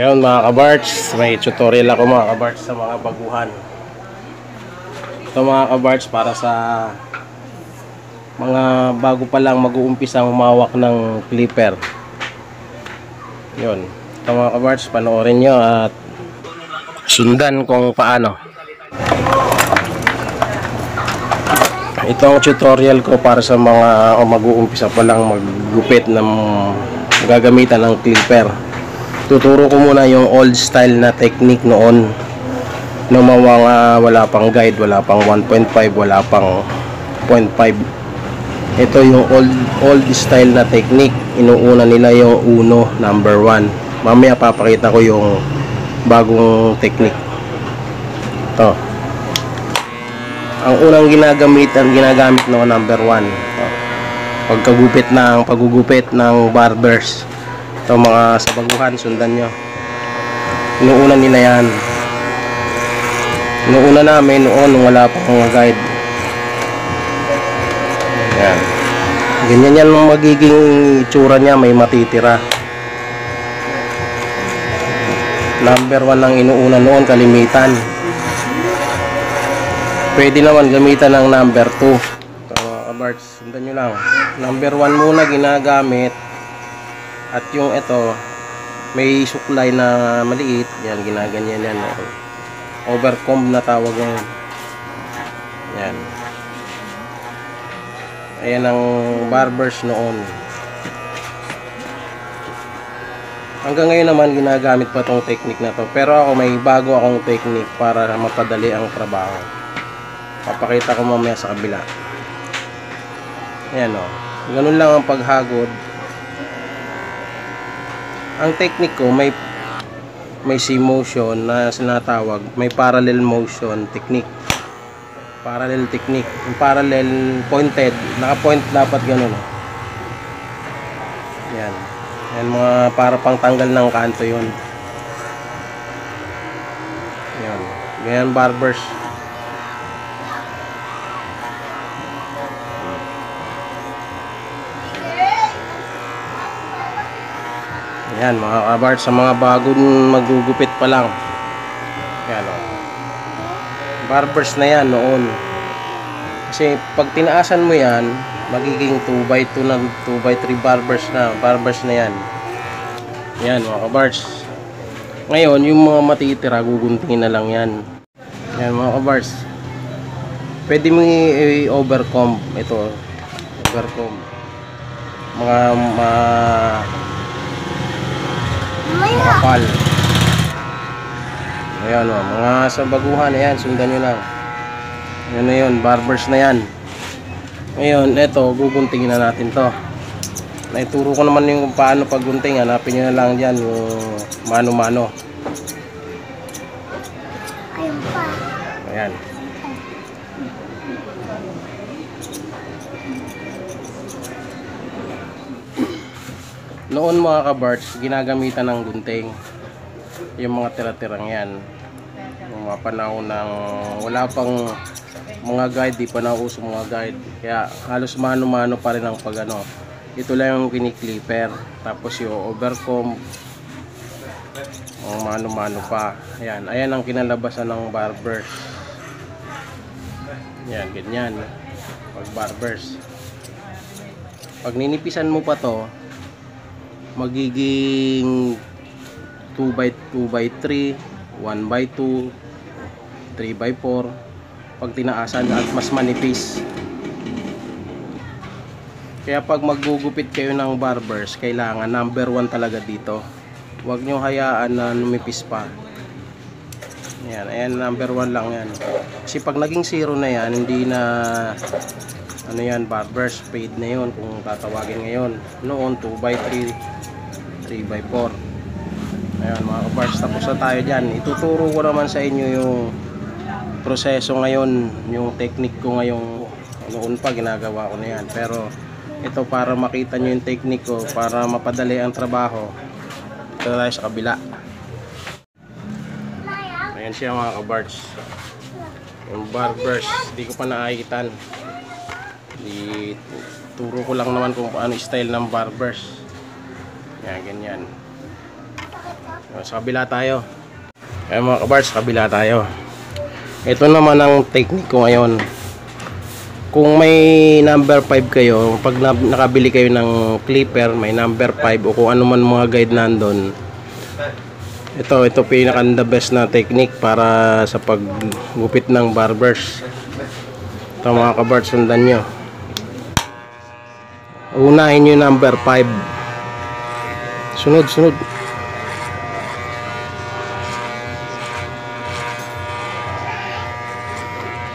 Ngayon mga kabarts, may tutorial ako mga kabarts sa mga baguhan. Ito mga kabarts para sa mga bago pa lang mag-uumpisang humawak ng clipper. Yun. Ito mga kabarts, panoorin nyo at sundan kung paano. Ito ang tutorial ko para sa mga mag-uumpisa pa lang maggupit ng gagamitan ng clipper tuturo ko muna yung old style na technique noon. No mga wala pang guide wala pang 1.5 wala pang 0.5 ito yung old old style na technique. Inuuna nila yung uno number 1 mamaya papakita ko yung bagong technique. To ang unang ginagamit ang ginagamit no number 1 pagkagupit ng pagugupit ng barbers ito mga sa baguhan, sundan nyo. Inuuna nila yan. Inuuna namin noon nung wala pa mga guide. Yan. Ganyan yan magiging itsura niya, may matitira. Number 1 lang inuuna noon, kalimitan. Pwede naman gamitan ng number 2. Ito mga kabarts, sundan nyo lang. Number 1 muna ginagamit at yung ito, may suklay na maliit. Yan, ginaganyan yan. Overcomb na tawag ngayon. Yan. Ayan ang barbers noon. Hanggang ngayon naman ginagamit pa tong technique na to. Pero ako may bago akong technique para mapadali ang trabaho. Papakita ko mamaya sa kabila. Ayan o. Oh. Ganun lang ang paghagod ang technique ko may may C motion na sinatawag may parallel motion technique. Parallel technique yung parallel pointed naka point dapat ganun. Yan. Yan mga para pang tanggal ng kanto yun. Yan. Ganyan barbers Yan mga kabart sa mga bagong magugupit pa lang. Yan o. Oh. Barbers na yan noon. Kasi pag tinaasan mo yan, magiging 2x2 na 2x3 barbers na. Barbers na yan. Yan mga kabars. Ngayon, yung mga matitira, guguntingin na lang yan. Yan mga kabars. Pwede mo i-overcome ito. Overcome. Mga mga makapal ayan o mga sa baguhan ayan sundan nyo lang. Yan na yun barbers na yan. Ngayon eto guguntingin na natin to. Naituro ko naman yung paano paggunting hanapin nyo na lang dyan yung mano mano noon mga kabarts ginagamitan ng gunting. Yung mga tira-tirang yan. Yung mga panahon ng wala pang mga guide di pa nauso mga guide. Kaya halos mano-mano pa rin ang pag ano ito lang yung kinikliper tapos yung overcomb. Mano-mano pa. Ayan, ayan ang kinalabasan ng barbers. Yan, ganyan. Pag barbers. Pag ninipisan mo pa to magiging 2 by 2 by 3 1 by 2 3 by 4 pag tinaasan at mas manipis. Kaya pag magugupit kayo ng barbers kailangan number 1 talaga dito. Huwag nyo hayaan na numipis pa. Yan, ayan number 1 lang yan. Kasi pag naging 0 na yan hindi na ano yan barbers fade na yon kung tatawagin ngayon. Noon 2 by 3 3x4 ayan mga kapars tapos na tayo dyan. Ituturo ko naman sa inyo yung proseso ngayon yung technique ko ngayong noon pa ginagawa ko na yan. Pero ito para makita nyo yung technique ko para mapadali ang trabaho ito tayo sa kabila. Ayan siya mga kabars yung barbers hindi ko pa naakitan di turo ko lang naman kung paano style ng barbers yan, ganyan. O, Sa kabila tayo. Ayan mga kabars, sa kabila tayo. Ito naman ang technique ko ngayon. Kung may number 5 kayo, pag na- nakabili kayo ng clipper, may number 5 o kung ano man mga guide nandun, ito, ito pinaka the best na technique para sa paggupit ng barbers. Ito mga kabars, sundan nyo. Unahin nyo number 5. Sunod, sunod.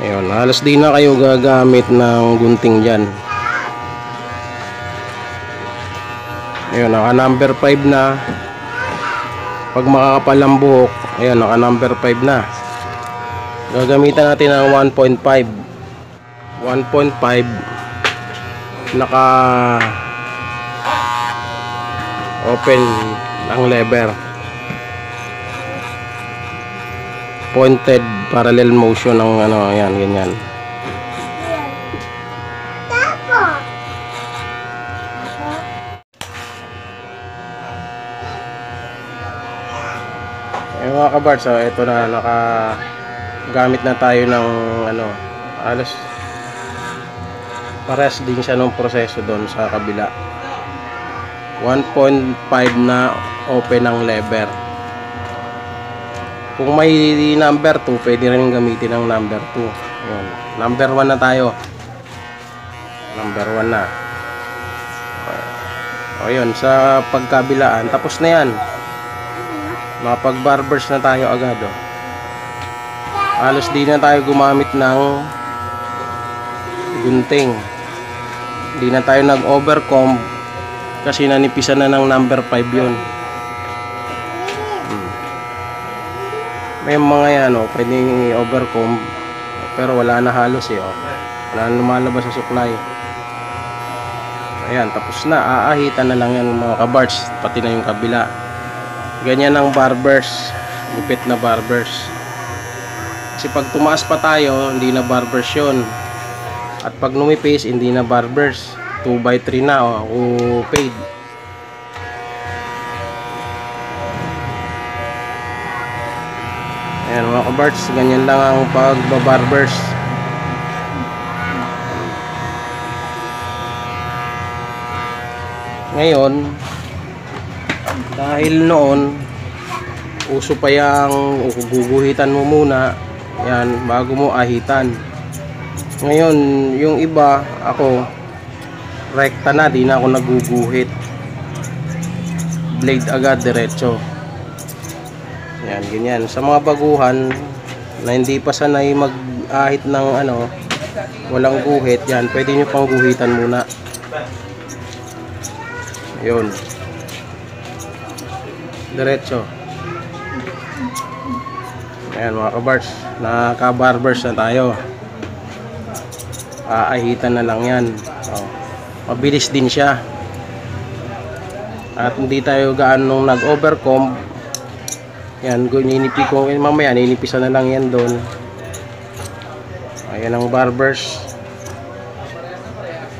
Ayun, halos di na kayo gagamit ng gunting dyan. Ayun, naka number 5 na. Pag makakapal ang buhok, ayun, naka number 5 na. Gagamitan natin ng 1.5. 1.5 naka open ang lever. Pointed parallel motion ng ano, ayan, ganyan. Eh mga kabart, so ito na naka gamit na tayo ng ano, alas pares din siya ng proseso doon sa kabila. 1.5 na open ang lever. Kung may number 2, pwede rin gamitin ang number 2. Ayan. Number 1 na tayo. Number 1 na. O yun, sa pagkabilaan, tapos na yan. Mapag-barbers na tayo agad. Oh. Halos di na tayo gumamit ng gunting. Di na tayo nag-overcomb kasi nanipisan na ng number 5 yun. Hmm. May mga yan, oh, pwedeng i-overcomb pero wala na halos eh. Oh. Wala na lumalabas sa supply. Ayan, tapos na. Aahitan na lang yan mga kabarts, pati na yung kabila. Ganyan ang barbers. Gupit na barbers. Kasi pag tumaas pa tayo, hindi na barbers yun. At pag numipis, hindi na barbers. 2x3 na o o paid. Ayan mga kabarts, ganyan lang ang pagbabarbers. Ngayon, dahil noon, uso pa yung guguhitan mo muna, yan, bago mo ahitan. Ngayon, yung iba, ako, rekta na, di na ako naguguhit. Blade agad, diretso. Yan, ganyan. Sa mga baguhan, na hindi pa sanay mag-ahit ng ano, walang guhit, yan, pwede nyo pang guhitan muna. Yun. Diretso. Ayan mga kabars, nakaka-barbers na tayo. Aahitan na lang yan. Oh. Mabilis din siya. At hindi tayo gaano nag-overcomb. Yan, ninipi ko, mamaya ninipisan na lang yan doon. Ayan ang barbers.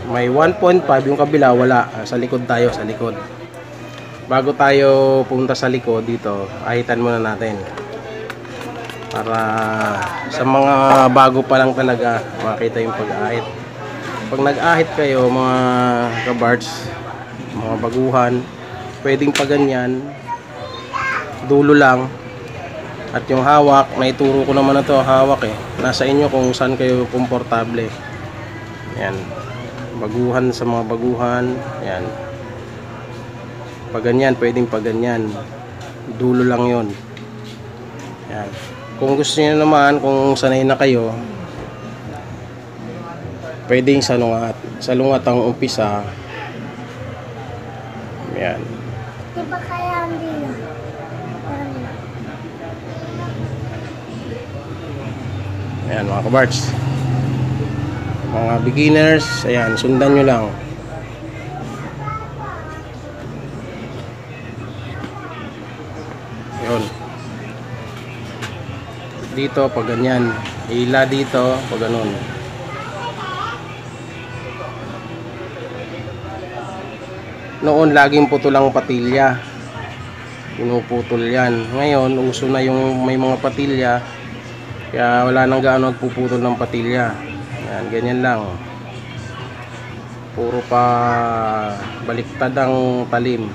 May 1.5 yung kabila wala. Ah, Sa likod tayo, sa likod. Bago tayo pumunta sa likod dito, ahitan muna natin. Para sa mga bago pa lang talaga makita yung pag-ahit. Pag nag-ahit kayo mga kabards, mga baguhan, pwedeng pa ganyan, dulo lang. At yung hawak, naituro ko naman na to hawak eh. Nasa inyo kung saan kayo komportable. Yan baguhan sa mga baguhan yan pag ganyan pwedeng pag ganyan dulo lang yon yan kung gusto niyo naman kung sanay na kayo pwedeng salungat salungat ang umpisa yan Di ba kaya hindi na? Ayan mga kabarts. Mga beginners, ayan, sundan nyo lang. Yun. Dito, pag ganyan. Ila dito, pag ganun. Noon, laging putol ang patilya. pinuputol yan. Ngayon uso na yung may mga patilya. Kaya wala nang gaano nagpuputol ng patilya. Yan ganyan lang. Puro pa baliktad ang talim.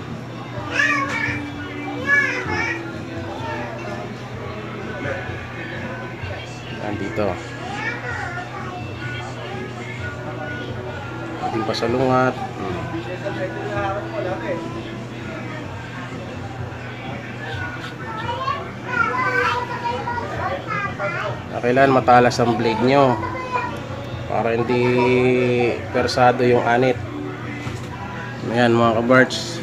Yan dito ating pasalungat Ah, kailangan matalas ang blade nyo? Para hindi persado yung anit. Ayan mga kabarts.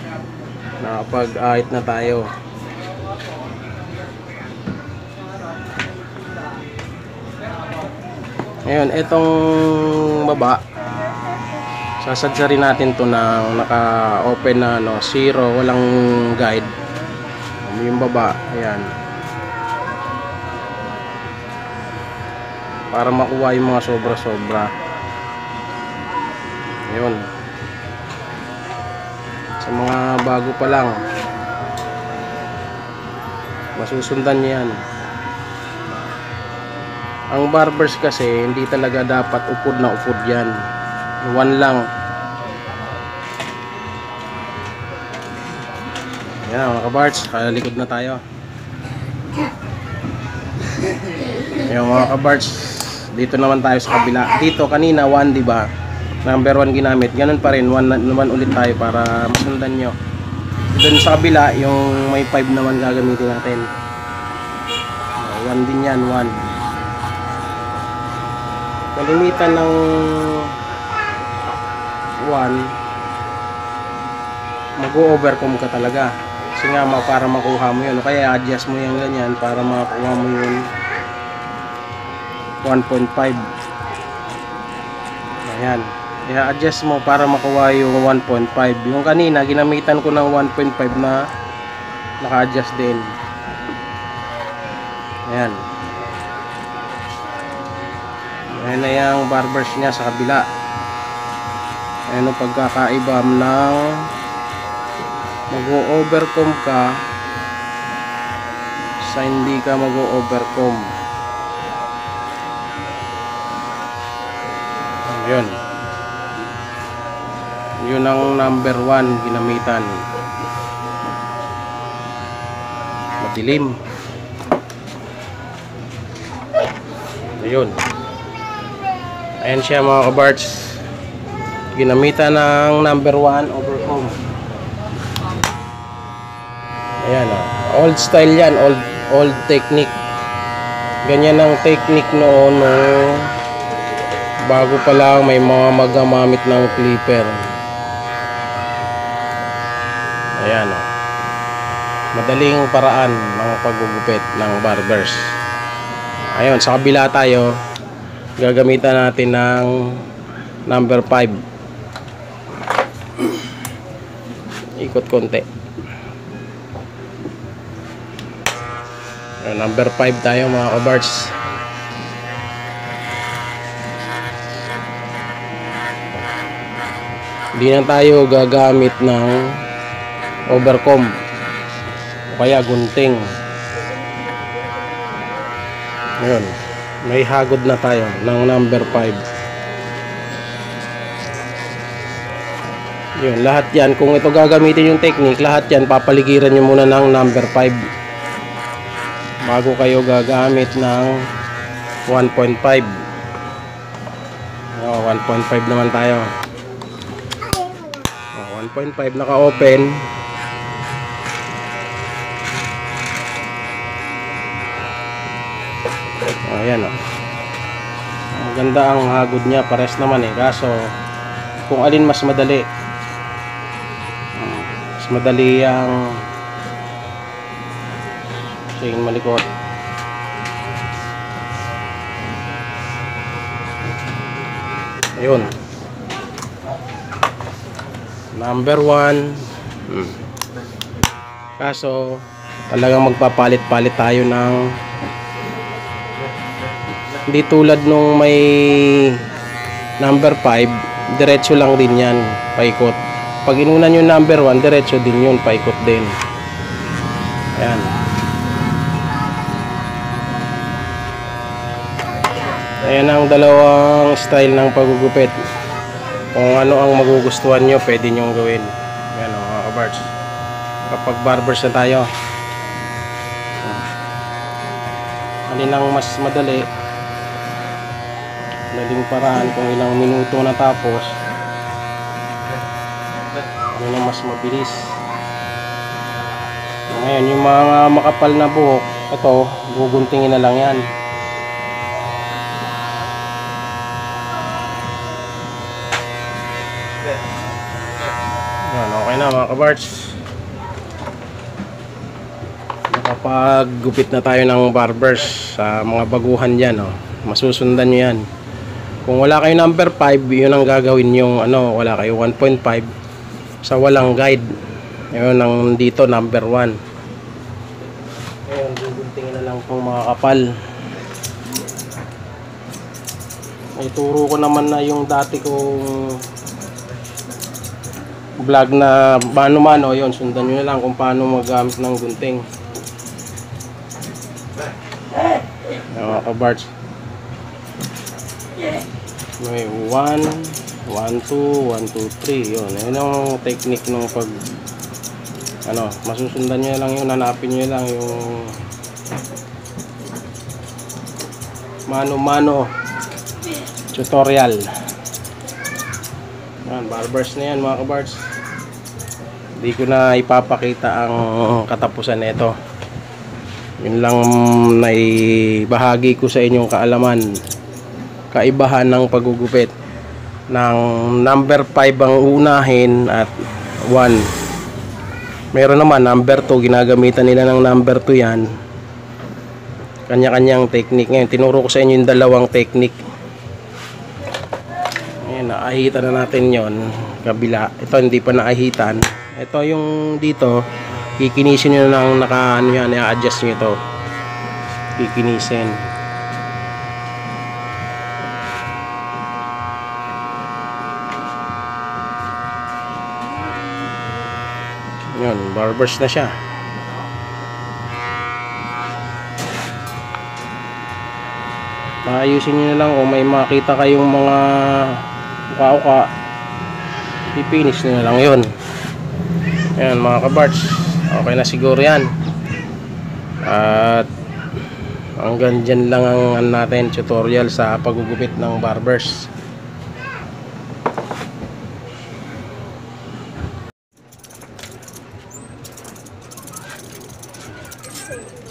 Nakapag-ahit na tayo. Ngayon itong baba sasadsarin natin to na naka open na no, zero walang guide yung baba ayan para makuha yung mga sobra-sobra. Ayun. Sa mga bago pa lang, masusundan yan. Ang barbers kasi, hindi talaga dapat upod na upod yan. One lang. Yan mga kabarts, kalikod na tayo. Yung mga kabarts, dito naman tayo sa kabila. Dito kanina 1, 'di ba? Number 1 ginamit. Ganun pa rin, 1 naman ulit tayo para masundan nyo. Doon sa kabila, yung may 5 naman gagamitin natin. 1 din yan, 1. Kalimitan ng 1 mag-overcome ka talaga. Kasi nga para makuha mo yun. O kaya adjust mo yung ganyan para makuha mo yun. 1.5 ayan. I-adjust mo para makuha yung 1.5 yung kanina ginamitan ko ng 1.5 na naka-adjust din. Ayan. Ayan na yung barbers niya sa kabila. Ayan ang pagkakaiba ng mag-overcome ka sa hindi ka mag-overcome yun. Yun ang number 1 ginamitan. Madilim. Ayun. Ayan siya mga kabarts. Ginamitan ng number 1 overcome ayan o old style yan old, old technique. Ganyan ang technique noon no. Bago pa lang may mga magamamit ng clipper. Ayan o madaling paraan ng paggugupit ng barbers. Ayun sa kabila tayo gagamitan natin ng number 5 ikot konti Ayun, number 5 tayo mga kabars hindi na tayo gagamit ng overcome o kaya gunting. Ngayon may hagod na tayo ng number 5 yun lahat yan. Kung ito gagamitin yung technique lahat yan papaligiran nyo muna ng number 5 bago kayo gagamit ng 1.5 oh, 1.5 naman tayo Oh, 1.5 naka-open. Oh, ayan oh. Maganda ang hagod niya, pares naman eh. Kaso kung alin mas madali. Oh, Mas madali ang Sige, malikot. Ayun. Number 1. Hmm. Kaso, talagang magpapalit-palit tayo ng hindi tulad nung may number 5, diretso lang din yan, paikot. Pag inunan yung number 1, diretso din yun, paikot din. Ayan. Ayan ang dalawang style ng pagugupit. Kung ano ang magugustuhan nyo, pwede nyo gawin. Ayan o, mga kabards. Kapag barbers na tayo. Alin ang mas madali. Madaling paraan kung ilang minuto na tapos. Ano na mas mabilis. Ngayon, yung mga makapal na buhok, ito, guguntingin na lang yan. Yan, okay na mga kabarts. Nakapaggupit na tayo ng barbers sa mga baguhan dyan. Oh. Masusundan nyo yan. Kung wala kayo number 5, yun ang gagawin yung ano, wala kayo 1.5 sa walang guide. Yun ang dito number 1. Ngayon, guguntingin na lang itong mga kapal. May turo ko naman na yung dati kong vlog na mano-mano yun sundan nyo na lang kung paano magamit ng gunting. Mga kabarts may 1 1, 2, 1, 2, 3 yun, yun ang technique ng pag ano, masusundan nyo lang yun hanapin nyo lang yung mano-mano tutorial. Yan, barbers na yan mga kabars. Hindi ko na ipapakita ang katapusan nito. Yun lang na bahagi ko sa inyong kaalaman. Kaibahan ng pagugupit. Ng number 5 ang unahin at 1. Meron naman number 2. Ginagamitan nila ng number 2 yan. Kanya-kanyang technique. Ngayon, tinuro ko sa inyo yung dalawang technique. Ayan, naahitan na natin yon kabila. Ito hindi pa naahitan. Ito yung dito, kikinisin nyo lang naka, ano yan, i-adjust nyo ito. Kikinisin. Yun, barbers na siya. Ayusin nyo na lang kung may makita kayong mga uka-uka pipinis nyo na lang yun ayan mga kabarts okay na siguro yan at hanggang dyan lang ang ano natin tutorial sa pagugupit ng barbers Lamang.